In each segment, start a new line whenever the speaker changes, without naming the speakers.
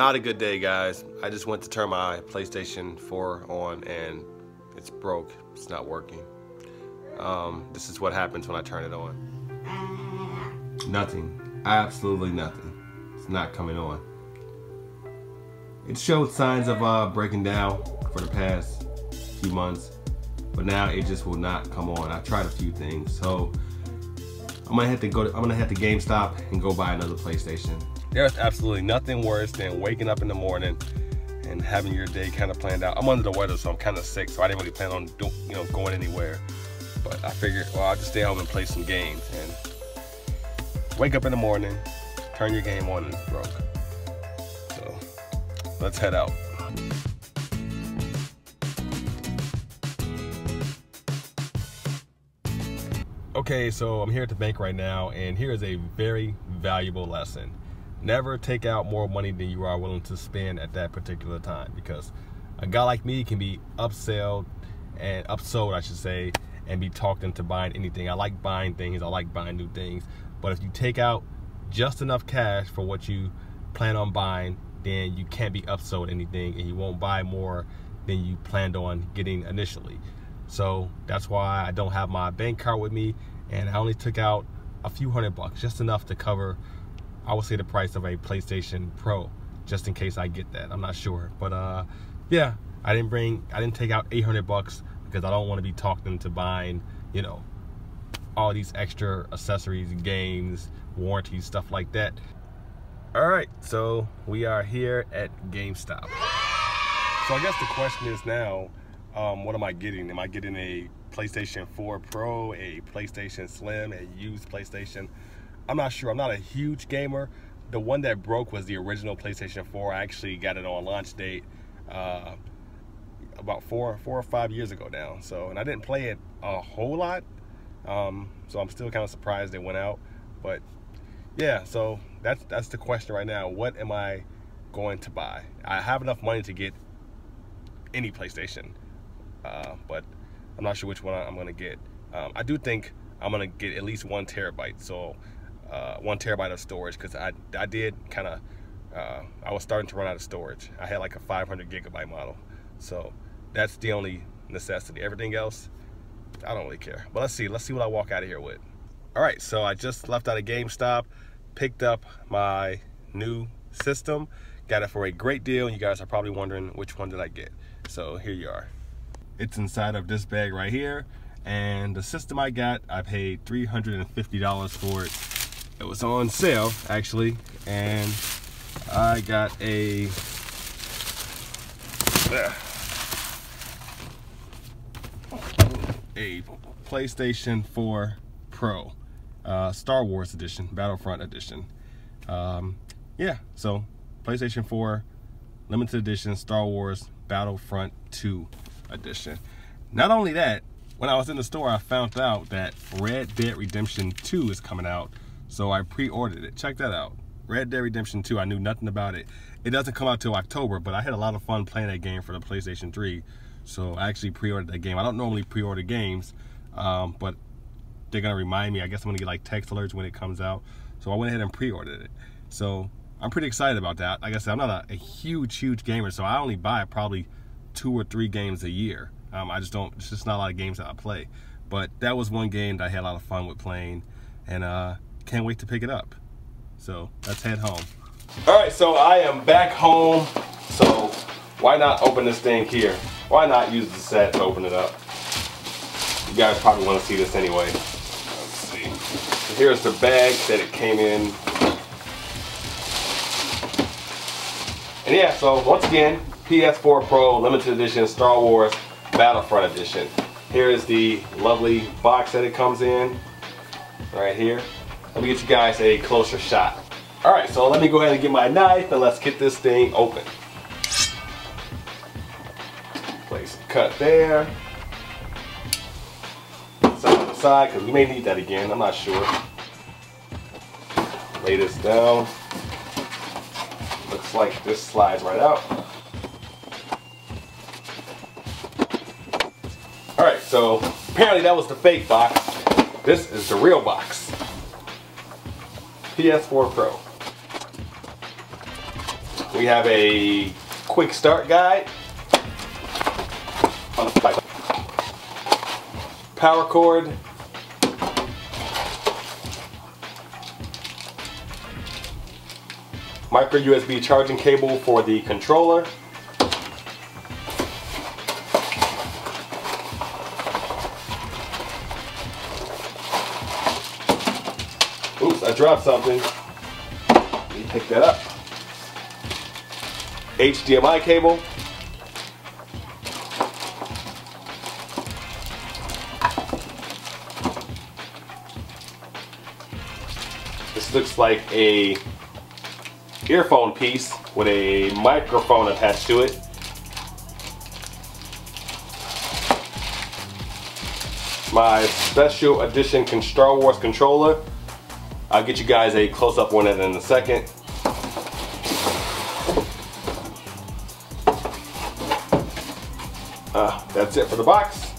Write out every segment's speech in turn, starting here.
Not a good day, guys. I just went to turn my PlayStation 4 on and it's broke. It's not working. Um, this is what happens when I turn it on. Nothing. Absolutely nothing. It's not coming on. It showed signs of uh, breaking down for the past few months, but now it just will not come on. I tried a few things, so I'm gonna have to go. To, I'm gonna have to GameStop and go buy another PlayStation. There's absolutely nothing worse than waking up in the morning and having your day kind of planned out. I'm under the weather, so I'm kind of sick, so I didn't really plan on do, you know going anywhere. But I figured, well, I'll just stay home and play some games. And wake up in the morning, turn your game on, and it's broke. So let's head out. Okay, so I'm here at the bank right now, and here is a very valuable lesson. Never take out more money than you are willing to spend at that particular time because a guy like me can be upsold and upsold, I should say, and be talked into buying anything. I like buying things, I like buying new things, but if you take out just enough cash for what you plan on buying, then you can't be upsold anything and you won't buy more than you planned on getting initially. So that's why I don't have my bank card with me and I only took out a few hundred bucks, just enough to cover, I would say the price of a PlayStation Pro, just in case I get that. I'm not sure, but uh, yeah, I didn't bring, I didn't take out 800 bucks because I don't want to be talked into buying, you know, all these extra accessories, games, warranties, stuff like that. All right, so we are here at GameStop. So I guess the question is now, um, what am I getting? Am I getting a PlayStation 4 Pro, a PlayStation Slim, a used PlayStation? I'm not sure. I'm not a huge gamer. The one that broke was the original PlayStation 4. I actually got it on launch date uh, about four, four or five years ago now. So, and I didn't play it a whole lot. Um, so I'm still kind of surprised it went out. But yeah, so that's that's the question right now. What am I going to buy? I have enough money to get any PlayStation. Uh, but I'm not sure which one I'm gonna get. Um, I do think I'm gonna get at least one terabyte, so uh, one terabyte of storage, because I I did kind of uh, I was starting to run out of storage. I had like a 500 gigabyte model, so that's the only necessity. Everything else, I don't really care. But let's see, let's see what I walk out of here with. All right, so I just left out of GameStop, picked up my new system, got it for a great deal. You guys are probably wondering which one did I get. So here you are. It's inside of this bag right here. And the system I got, I paid $350 for it. It was on sale, actually. And I got a... a PlayStation 4 Pro. Uh, Star Wars edition, Battlefront edition. Um, yeah, so PlayStation 4 limited edition Star Wars Battlefront 2 edition. Not only that, when I was in the store, I found out that Red Dead Redemption 2 is coming out. So I pre-ordered it. Check that out. Red Dead Redemption 2, I knew nothing about it. It doesn't come out till October, but I had a lot of fun playing that game for the PlayStation 3. So I actually pre-ordered that game. I don't normally pre-order games, um, but they're gonna remind me. I guess I'm gonna get like text alerts when it comes out. So I went ahead and pre-ordered it. So I'm pretty excited about that. Like I said, I'm not a, a huge, huge gamer, so I only buy probably two or three games a year. Um, I just don't, it's just not a lot of games that I play. But that was one game that I had a lot of fun with playing and uh, can't wait to pick it up. So let's head home. All right, so I am back home. So why not open this thing here? Why not use the set to open it up? You guys probably want to see this anyway. Let's see. So here's the bag that it came in. And yeah, so once again, PS4 Pro Limited Edition Star Wars Battlefront Edition. Here is the lovely box that it comes in, right here. Let me get you guys a closer shot. All right, so let me go ahead and get my knife and let's get this thing open. Place a cut there. Set on the side, because we may need that again, I'm not sure. Lay this down. Looks like this slides right out. So apparently that was the fake box. This is the real box. PS4 Pro. We have a quick start guide. Power cord. Micro USB charging cable for the controller. Dropped something. you pick that up. HDMI cable. This looks like a earphone piece with a microphone attached to it. My special edition Star Wars controller. I'll get you guys a close-up on it in a second. Uh, that's it for the box.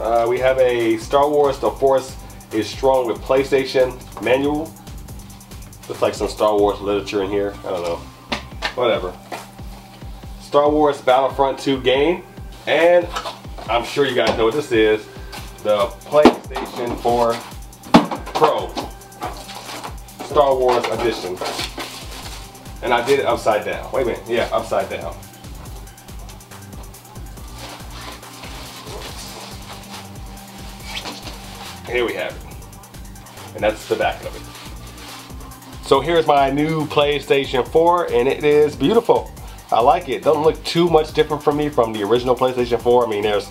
Uh, we have a Star Wars The Force is Strong with PlayStation manual. Looks like some Star Wars literature in here. I don't know. Whatever. Star Wars Battlefront 2 game. And I'm sure you guys know what this is. The PlayStation 4 Pro Star Wars Edition. And I did it upside down. Wait a minute. Yeah, upside down. Here we have it. And that's the back of it. So here's my new PlayStation 4 and it is beautiful. I like it. Doesn't look too much different from me from the original PlayStation 4. I mean, there's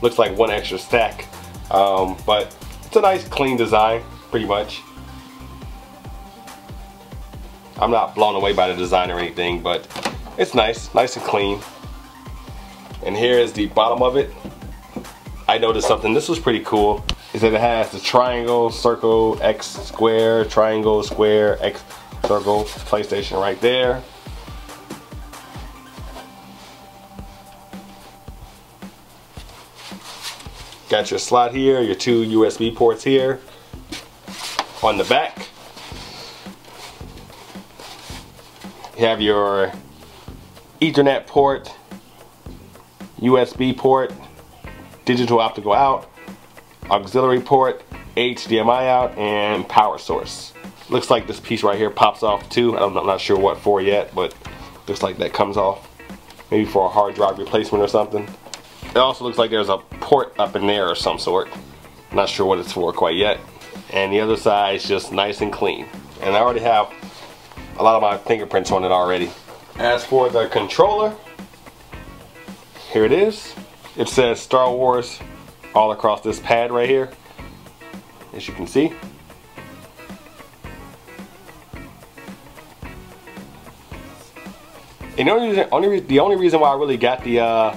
looks like one extra stack. Um, but it's a nice clean design, pretty much. I'm not blown away by the design or anything, but it's nice, nice and clean. And here is the bottom of it. I noticed something, this was pretty cool is that it has the triangle, circle, X square, triangle, square, X circle, PlayStation right there. Got your slot here, your two USB ports here. On the back, you have your Ethernet port, USB port, digital optical out, auxiliary port, HDMI out, and power source. Looks like this piece right here pops off too. I'm not sure what for yet, but looks like that comes off. Maybe for a hard drive replacement or something. It also looks like there's a port up in there of some sort. Not sure what it's for quite yet. And the other side is just nice and clean. And I already have a lot of my fingerprints on it already. As for the controller, here it is. It says Star Wars all across this pad right here as you can see and the only reason, only, the only reason why I really got the uh,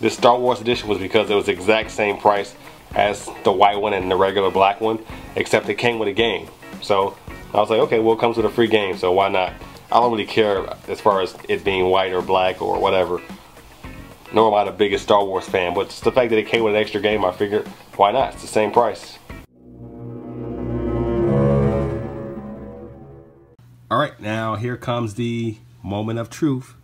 this Star Wars edition was because it was the exact same price as the white one and the regular black one except it came with a game so I was like okay well it comes with a free game so why not I don't really care as far as it being white or black or whatever nor am I the biggest Star Wars fan, but just the fact that it came with an extra game, I figured, why not? It's the same price. All right, now here comes the moment of truth.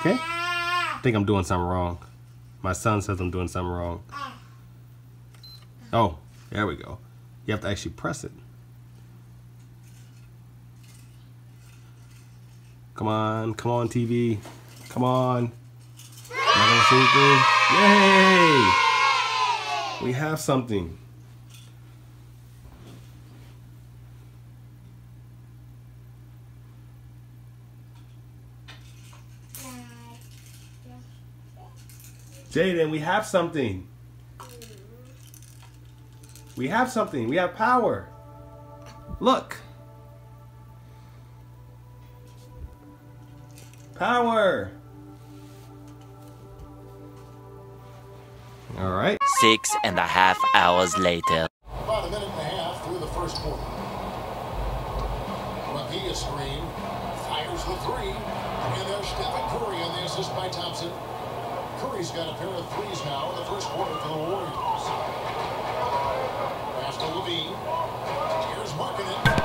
Okay. I think I'm doing something wrong. My son says I'm doing something wrong. Oh, there we go. You have to actually press it. Come on, come on, TV. Come on. Yay! We have something. Jaden, we have something. We have something. We have power. Look. Power! All right.
Six and a half hours later.
About a minute and a half through the first quarter. Rapia screen fires the three. And there's Stephen Curry on the assist by Thompson. Curry's got a pair of threes now in the first quarter for the Warriors. Pass to LaVine. Here's Markkanen.